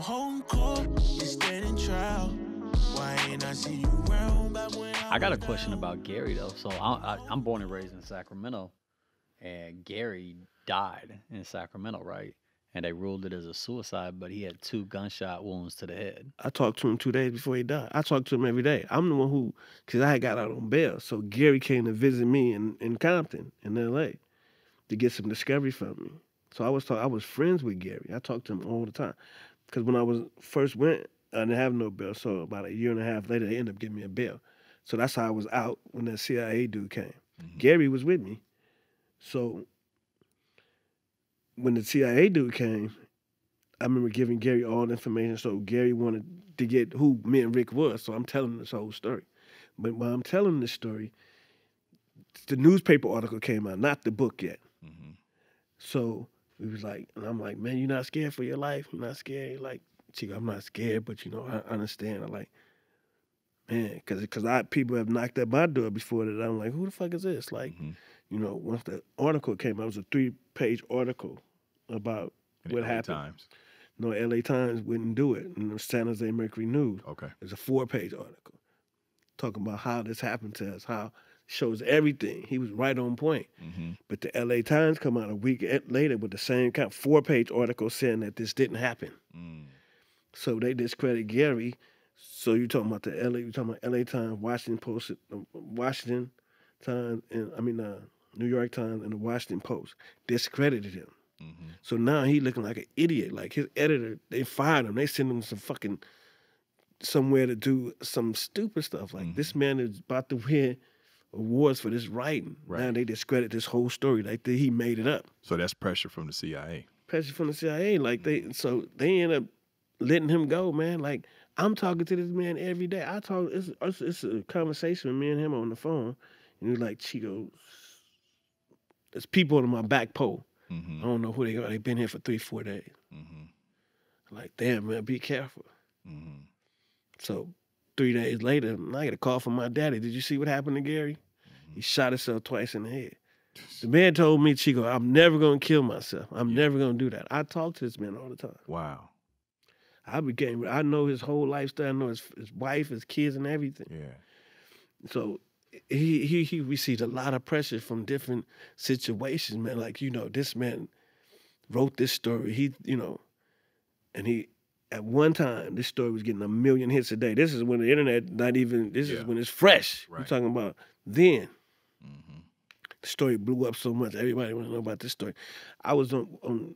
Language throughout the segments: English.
Home court, standing trial. I see you around back when I I got a question about Gary though. So I, I, I'm born and raised in Sacramento, and Gary died in Sacramento, right? And they ruled it as a suicide, but he had two gunshot wounds to the head. I talked to him two days before he died. I talked to him every day. I'm the one who, because I had got out on bail. So Gary came to visit me in, in Compton, in LA, to get some discovery from me. So I was talk, I was friends with Gary. I talked to him all the time. Because when I was first went, I didn't have no bail. So about a year and a half later, they ended up giving me a bail. So that's how I was out when that CIA dude came. Gary was with me. So when the CIA dude came, I remember giving Gary all the information. So Gary wanted to get who me and Rick was. So I'm telling this whole story. But while I'm telling this story, the newspaper article came out, not the book yet. Mhm. So we was like, and I'm like, man, you're not scared for your life. You're not scared. Like, I'm not scared, but you know, I understand. I'm like, man, because because I people have knocked at my door before that. I'm like, who the fuck is this? Like, Mhm. you know, once the article came out, it was a three page article about In what LA happened. Times. No, LA Times wouldn't do it. And the San Jose Mercury News. Okay. It's a four page article talking about how this happened to us, how shows everything. He was right on point. hmm But the LA Times come out a week later with the same kind of four page article saying that this didn't happen. Mm. So they discredit Gary. So you talking about the LA? You talking about LA Times, Washington Post, uh, Washington Times, and I mean uh, New York Times and the Washington Post discredited him. hmm So now he looking like an idiot. Like his editor, they fired him. They sent him some fucking somewhere to do some stupid stuff. Like this man is about to win awards for this writing. Now they discredit this whole story. Like that he made it up. So that's pressure from the CIA. Pressure from the CIA. Like they so they end up letting him go, man. Like I'm talking to this man every day. I talk it's it's, a conversation with me and him on the phone. And he's like, Chico, there's people on my back pole. I hmm don't know who they are. They've been here for three, four days. hmm Like, damn, man, be careful. hmm So three days later, I get a call from my daddy. Did you see what happened to Gary? Mm-hmm. He shot himself twice in the head. The man told me, Chico, I'm never gonna kill myself. I'm never gonna do that. I talk to this man all the time. Wow. I became I know his whole lifestyle, I know his his wife, his kids, and everything. Yeah. So he he he received a lot of pressure from different situations, man. Like, you know, this man wrote this story. He, you know, and he at one time this story was getting a million hits a day. This is when the internet not even this Yeah. is when it's fresh. We're Right. talking about then. hmm The story blew up so much. Everybody want to know about this story. I was on on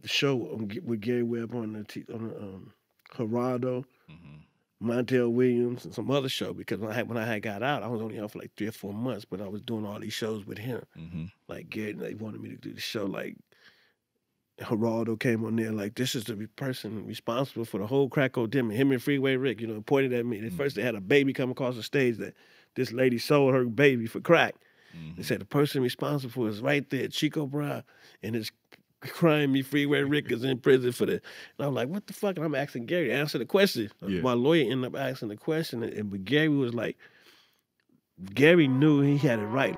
the show on, with Gary Webb on the t- on the, um, Geraldo, hmm Montel Williams, and some other show because when I had, when I had got out, I was only on for like three or four months, but I was doing all these shows with him. hmm Like Gary, they wanted me to do the show. Like Geraldo came on there, like this is the person responsible for the whole crack epidemic. Him and Freeway Rick, you know, pointed at me. At first, they had a baby come across the stage that this lady sold her baby for crack. hmm They said the person responsible for is right there, Chico Brown, and his crime me Freeway Rick is in prison for that. And I'm like, what the fuck? And I'm asking Gary, to answer the question. Yeah. My lawyer ended up asking the question, and, and but Gary was like, Gary knew he had it right.